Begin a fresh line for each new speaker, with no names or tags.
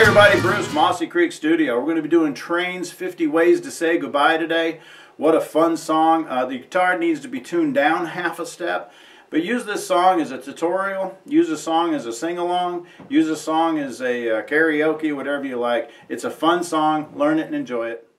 everybody, Bruce, Mossy Creek Studio. We're going to be doing Train's 50 Ways to Say Goodbye today. What a fun song. Uh, the guitar needs to be tuned down half a step. But use this song as a tutorial, use a song as a sing-along, use a song as a uh, karaoke, whatever you like. It's a fun song. Learn it and enjoy it.